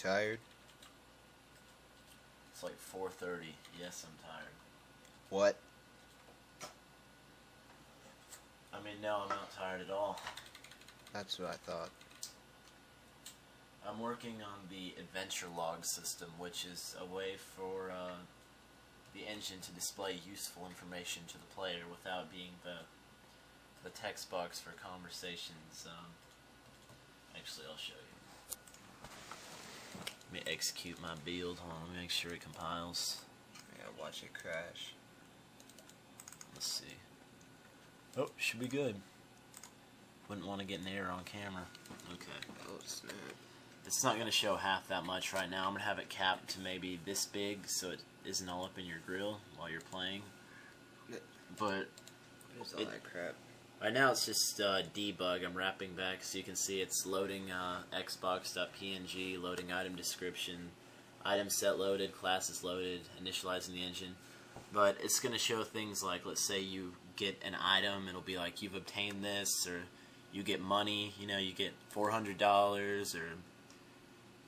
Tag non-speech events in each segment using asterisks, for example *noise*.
tired? It's like 4:30. Yes, I'm tired. What? I mean, no, I'm not tired at all. That's what I thought. I'm working on the adventure log system, which is a way for uh, the engine to display useful information to the player without being the the text box for conversations. Um, actually, I'll show you. Let me execute my build. Hold on, let me make sure it compiles. Yeah, watch it crash. Let's see. Oh, should be good. Wouldn't want to get an error on camera. Okay. Oh snap. It's not going to show half that much right now. I'm going to have it capped to maybe this big so it isn't all up in your grill while you're playing. But is all It- that crap? Right now it's just uh, debug. I'm wrapping back so you can see it's loading uh, xbox.png, loading item description, item set loaded, classes loaded, initializing the engine. But it's going to show things like, let's say you get an item, it'll be like you've obtained this, or you get money, you know, you get $400, or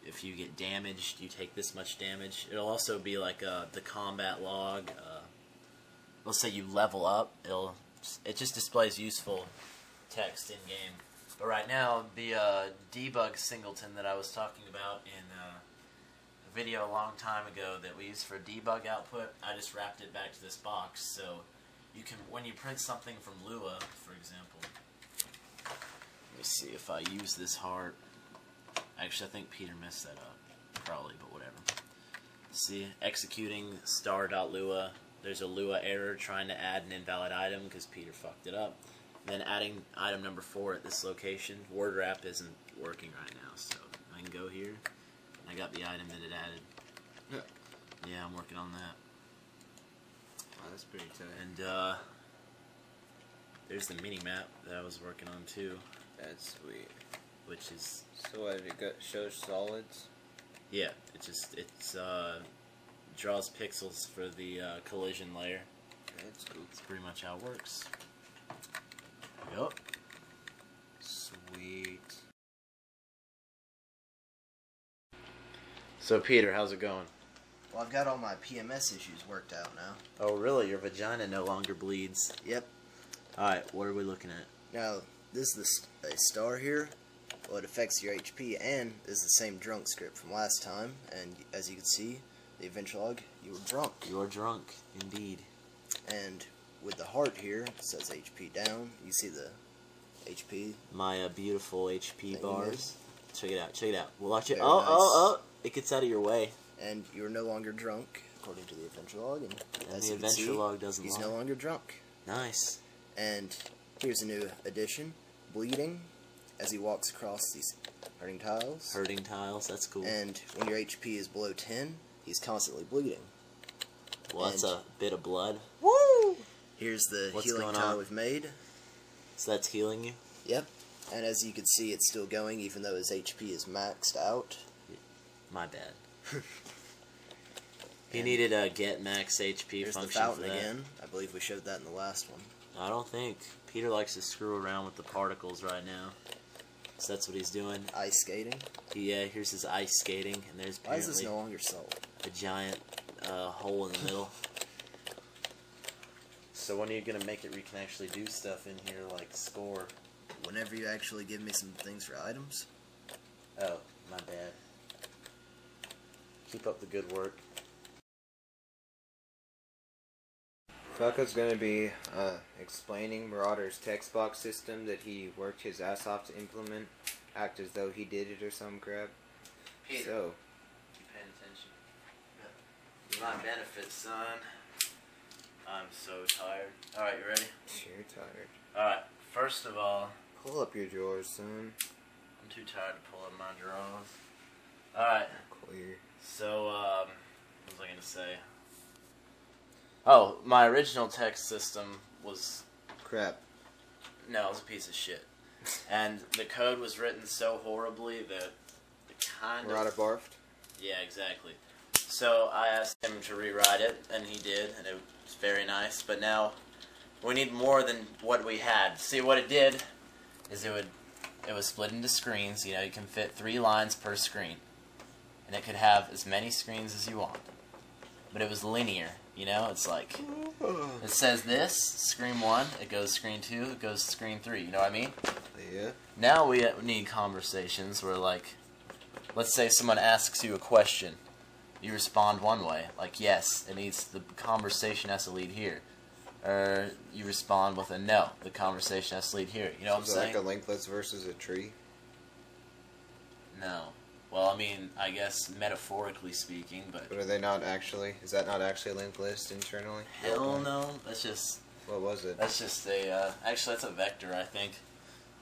if you get damaged, you take this much damage. It'll also be like uh, the combat log. Uh, let's say you level up, it'll it just displays useful text in game. But right now, the uh, debug singleton that I was talking about in uh, a video a long time ago that we used for debug output, I just wrapped it back to this box. So you can, when you print something from Lua, for example. Let me see if I use this heart. Actually, I think Peter messed that up. Probably, but whatever. See, executing star.lua. There's a Lua error trying to add an invalid item because Peter fucked it up. Then adding item number four at this location. Word wrap isn't working right now, so I can go here. I got the item that it added. Yeah, Yeah, I'm working on that. Wow, that's pretty tight. And uh, there's the mini map that I was working on too, That's sweet. which is So what it go, show solids? yeah, it just it's uh, draws pixels for the uh, collision layer. That's cool. That's pretty much how it works. Yup. Sweet. So Peter, how's it going? Well, I've got all my PMS issues worked out now. Oh really? Your vagina no longer bleeds. Yep. All right, what are we looking at? Now, this is the st- a star here. Well, it affects your HP and is the same drunk script from last time. And as you can see, the adventure log, you were drunk. You're drunk, indeed. And with the heart here, it says HP down. You see the HP. My uh, beautiful HP bars. Check it out. Check it out. Watch it. Very Oh, nice. oh, oh! It gets out of your way. And you're no longer drunk, according to the adventure log. And, And the you adventure see, log doesn't he's lie. no longer drunk. Nice. And here's a new addition. Bleeding as he walks across these hurting tiles. Hurting tiles. That's cool. And when your HP is below 10, he's constantly bleeding. well, that's a bit of blood. Woo! Here's the What's healing going tile on? we've made. So that's healing you. Yep. And as you can see, it's still going even though his HP is maxed out. My bad. *laughs* He And needed a get max HP Here's the function fountain for that. again. I believe we showed that in the last one. I don't think Peter likes to screw around with the particles right now. So that's what he's doing. Ice skating. Yeah, here's his ice skating, and there's Why is this no longer sold? a giant uh, hole in the middle. So when are you gonna make it where you can actually do stuff in here like score? Whenever you actually give me some things for items. Oh, my bad. Keep up the good work. Falco's gonna be uh, explaining Marauder's text box system that he worked his ass off to implement, act as though he did it or some crap. Peter, So, keep paying attention. Yeah. My benefit, son. I'm so tired. Alright, you ready? you're tired. Alright, first of all, Pull up your drawers, son. I'm too tired to pull up my drawers. Alright, Clear. so, um, what was I gonna say? Oh, my original text system was Crap. No, it was a piece of shit. And the code was written so horribly that it kind Marauder of. barfed. Yeah, exactly. So I asked him to rewrite it, and he did, and it was very nice. But now we need more than what we had. See, what it did is it would it was split into screens. You know, you can fit three lines per screen. and it could have as many screens as you want. But it was linear, you know. It's like it says this screen one, it goes screen two, it goes screen three. You know what I mean? Yeah. Now we need conversations where, like, let's say someone asks you a question, you respond one way, like yes, it needs the conversation has to lead here, or you respond with a no, the conversation has to lead here. You know what Is I'm it like a linked list versus a tree? No. Well, I mean, I guess metaphorically speaking, but But are they not actually? Is that not actually a linked list internally? hell no. That's just What was it? that's just a uh, actually that's a vector, I think,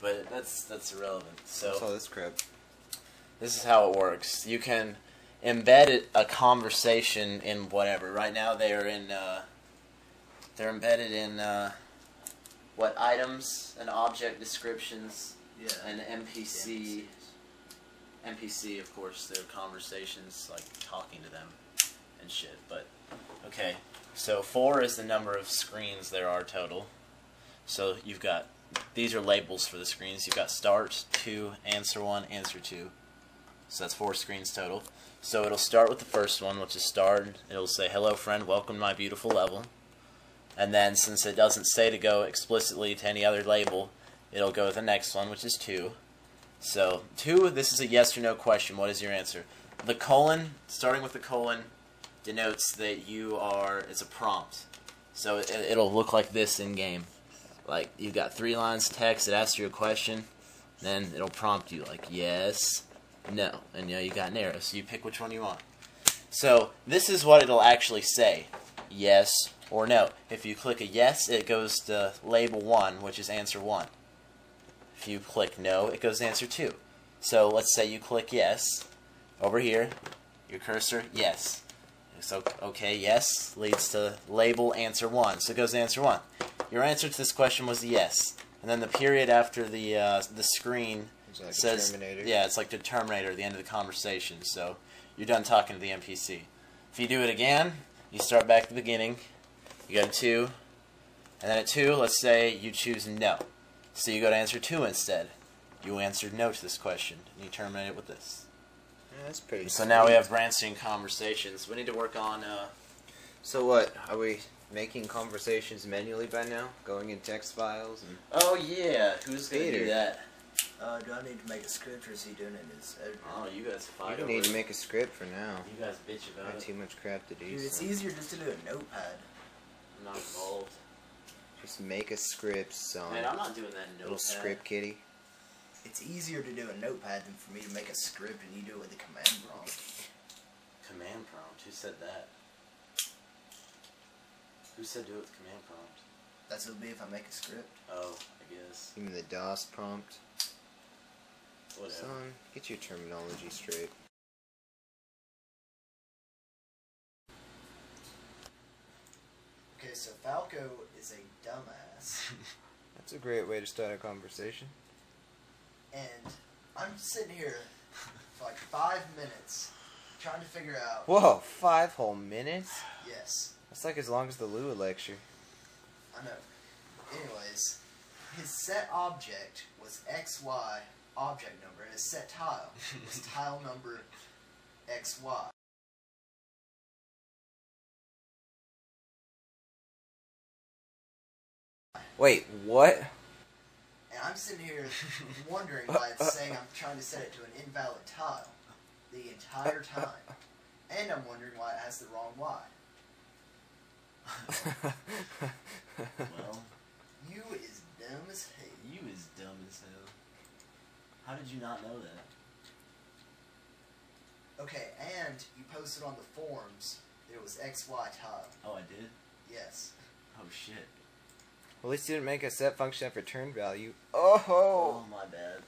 but that's that's irrelevant. So What's all this crap? This is how it works. You can embed it, a conversation in whatever. Right now, they are in. Uh, they're embedded in uh, what items and object descriptions Yeah. and NPC. NPC, of course, their conversations like talking to them and shit. But okay, so four is the number of screens there are total. So you've got these are labels for the screens. You've got start two, answer one, answer two. So that's four screens total. So it'll start with the first one, which is start. It'll say, "Hello, friend. Welcome to my beautiful level." And then, since it doesn't say to go explicitly to any other label, it'll go to the next one, which is two. So two. This is a yes or no question. What is your answer? The colon, starting with the colon, denotes that you are. It's a prompt. So it, it'll look like this in game. Like you've got three lines text. It asks you a question, then it'll prompt you like yes, no, and you know you got an arrow. So you pick which one you want. So this is what it'll actually say: yes or no. If you click a yes, it goes to label one, which is answer one. If you click no, it goes to answer two. So let's say you click yes over here, your cursor yes. So okay, yes leads to label answer one. So it goes to answer one. Your answer to this question was yes, and then the period after the uh, the screen like says yeah, it's like the Terminator, the end of the conversation. So you're done talking to the NPC. If you do it again, you start back at the beginning. You go to two, and then at two, let's say you choose no. So you go to answer two instead. You answered no to this question, and you terminate it with this. Yeah, that's pretty. So now we have branching conversations. We need to work on. Uh, So what? Are we making conversations manually by now? Going in text files and. oh yeah, who's gonna do that? Uh, do I need to make a script or is he doing it in his editor? Oh, you guys You fight. don't over need to make a script for now. You guys bitch I about got it. too much crap to do. Dude, it's so easier just to do a notepad. I'm not involved. Just make a script, son. Man, I'm not doing that. Little notepad. script kiddie. It's easier to do a notepad than for me to make a script and you do it with a command prompt. Command prompt. Who said that? Who said do it with command prompt? That's what it'll be if I make a script. Oh, I guess. Even the DOS prompt. Whatever. Son, get your terminology straight. Okay, so Falco is a dumbass, *laughs* That's a great way to start a conversation. and I'm sitting here for like five minutes trying to figure out. Whoa, five whole minutes? Yes, That's like as long as the Lua lecture. I know. Anyways, his set object was XY object number, and his set tile *laughs* was tile number XY. Wait, what? And I'm sitting here *laughs* wondering why it's saying I'm trying to set it to an invalid tile the entire time. And I'm wondering why it has the wrong Y. Well, You is dumb as hell. you is dumb as hell. How did you not know that? Okay, and you posted on the forums that it was XY tile. Oh, I did. Yes. Oh shit. Well, at least you didn't make a set function after turn value. Oh, Oh! my bad.